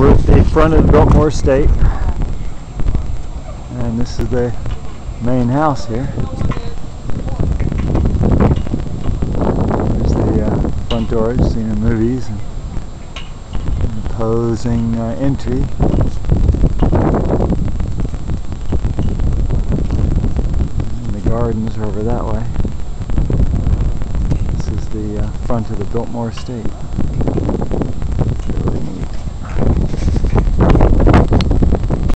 We're at the front of the Biltmore Estate. And this is the main house here. There's the uh, front door, you've seen in movies. And imposing uh, entry. And the gardens are over that way. This is the uh, front of the Biltmore Estate.